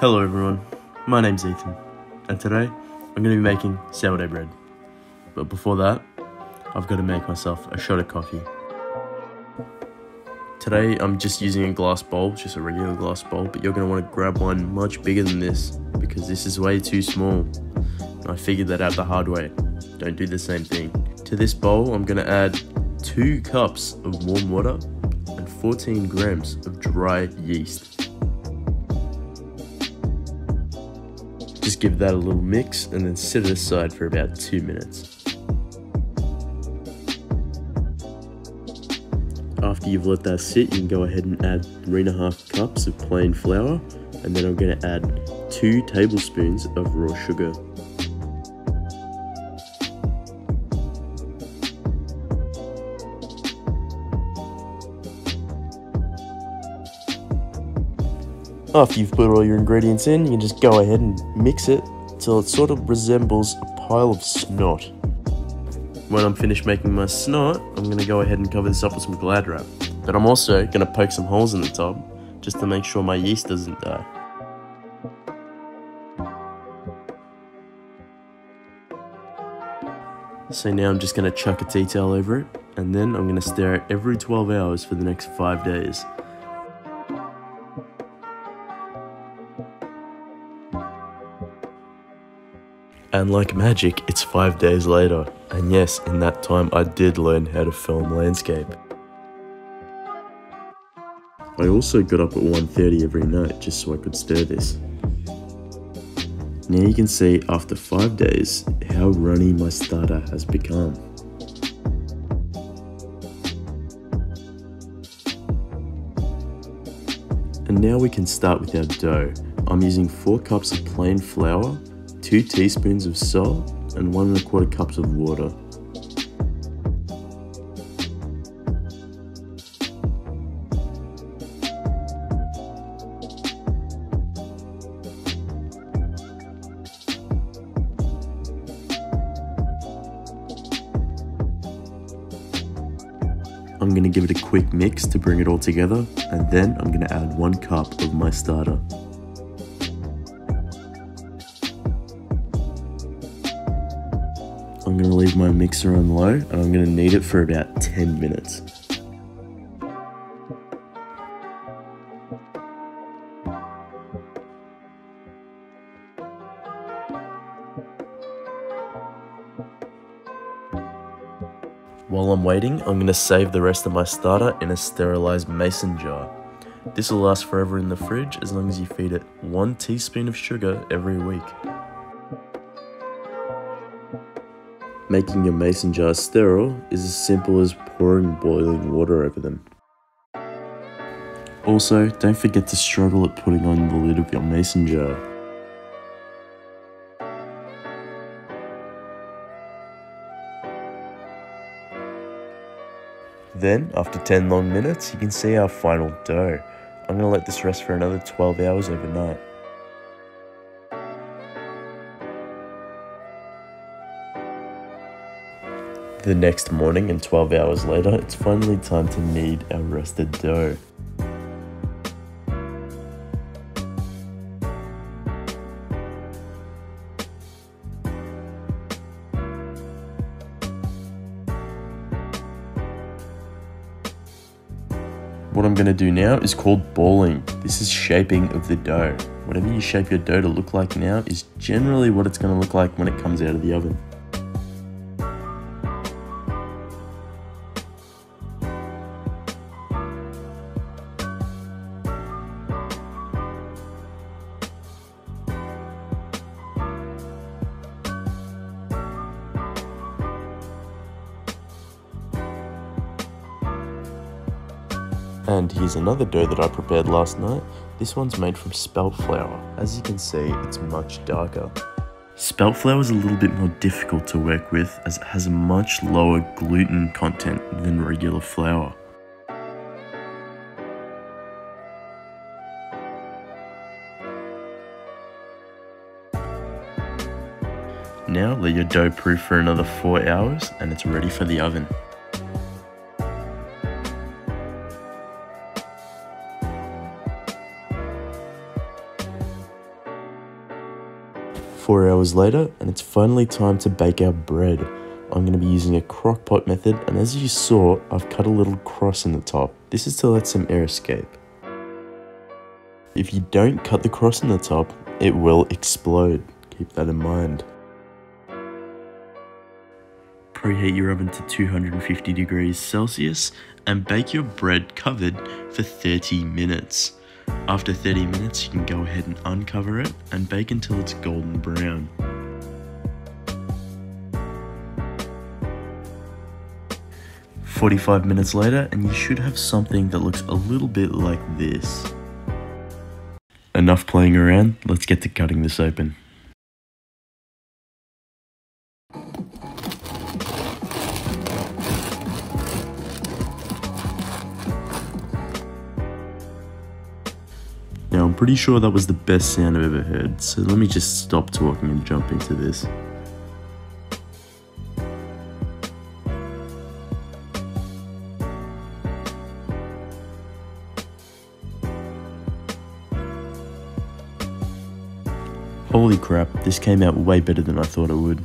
Hello everyone, my name's Ethan, and today I'm going to be making sourdough bread. But before that, I've got to make myself a shot of coffee. Today I'm just using a glass bowl, just a regular glass bowl, but you're going to want to grab one much bigger than this because this is way too small. I figured that out the hard way. Don't do the same thing. To this bowl, I'm going to add 2 cups of warm water and 14 grams of dry yeast. Give that a little mix and then set it aside for about 2 minutes. After you've let that sit, you can go ahead and add 3.5 cups of plain flour and then I'm going to add 2 tablespoons of raw sugar. Oh, After you've put all your ingredients in, you can just go ahead and mix it till it sort of resembles a pile of snot. When I'm finished making my snot, I'm going to go ahead and cover this up with some glad wrap. But I'm also going to poke some holes in the top just to make sure my yeast doesn't die. So now I'm just going to chuck a tea towel over it and then I'm going to stir it every 12 hours for the next 5 days. And like magic, it's five days later. And yes, in that time I did learn how to film landscape. I also got up at 1.30 every night just so I could stir this. Now you can see after 5 days how runny my starter has become. And now we can start with our dough. I'm using 4 cups of plain flour 2 teaspoons of salt and 1 and a quarter cups of water. I'm going to give it a quick mix to bring it all together and then I'm going to add 1 cup of my starter. I'm going to leave my mixer on low and I'm going to knead it for about 10 minutes. While I'm waiting, I'm going to save the rest of my starter in a sterilized mason jar. This will last forever in the fridge as long as you feed it 1 teaspoon of sugar every week. Making your mason jars sterile is as simple as pouring boiling water over them. Also, don't forget to struggle at putting on the lid of your mason jar. Then, after 10 long minutes, you can see our final dough. I'm going to let this rest for another 12 hours overnight. The next morning and 12 hours later, it's finally time to knead our rested dough. What I'm going to do now is called balling. This is shaping of the dough. Whatever you shape your dough to look like now is generally what it's going to look like when it comes out of the oven. And here's another dough that I prepared last night. This one's made from spelt flour. As you can see, it's much darker. Spelt flour is a little bit more difficult to work with as it has a much lower gluten content than regular flour. Now let your dough proof for another 4 hours and it's ready for the oven. Four hours later, and it's finally time to bake our bread. I'm going to be using a crock pot method, and as you saw, I've cut a little cross in the top. This is to let some air escape. If you don't cut the cross in the top, it will explode. Keep that in mind. Preheat your oven to 250 degrees Celsius and bake your bread covered for 30 minutes. After 30 minutes, you can go ahead and uncover it and bake until it's golden brown. Forty-five minutes later, and you should have something that looks a little bit like this. Enough playing around, let's get to cutting this open. Pretty sure that was the best sound I've ever heard, so let me just stop talking and jump into this. Holy crap, this came out way better than I thought it would.